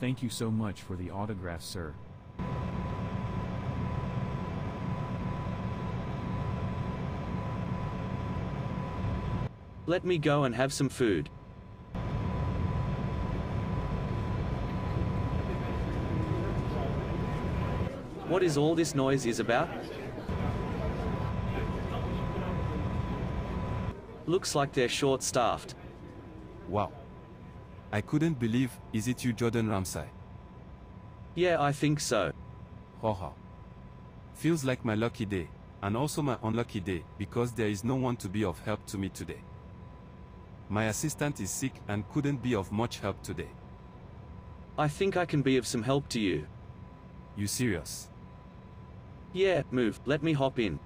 Thank you so much for the autograph, sir. Let me go and have some food. What is all this noise is about? Looks like they're short-staffed. Wow. I couldn't believe, is it you Jordan Ramsay? Yeah, I think so. Haha. Feels like my lucky day, and also my unlucky day, because there is no one to be of help to me today. My assistant is sick and couldn't be of much help today. I think I can be of some help to you. You serious? Yeah, move, let me hop in.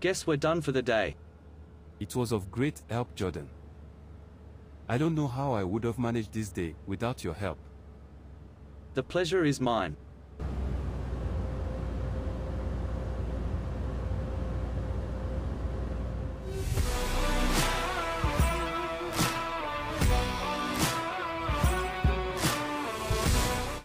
Guess we're done for the day. It was of great help, Jordan. I don't know how I would have managed this day without your help. The pleasure is mine.